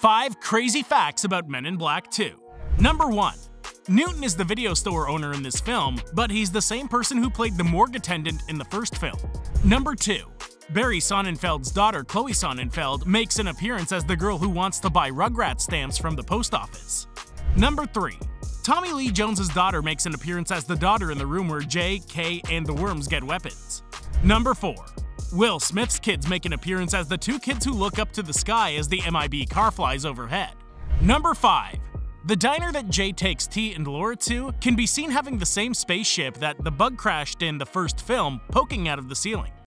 5 Crazy Facts About Men in Black 2 Number 1. Newton is the video store owner in this film, but he's the same person who played the morgue attendant in the first film. Number 2. Barry Sonnenfeld's daughter, Chloe Sonnenfeld, makes an appearance as the girl who wants to buy Rugrat stamps from the post office. Number 3. Tommy Lee Jones's daughter makes an appearance as the daughter in the room where Jay, Kay, and the worms get weapons. Number 4. Will Smith's kids make an appearance as the two kids who look up to the sky as the MIB car flies overhead. Number 5. The diner that Jay takes T and Laura to can be seen having the same spaceship that the bug crashed in the first film poking out of the ceiling.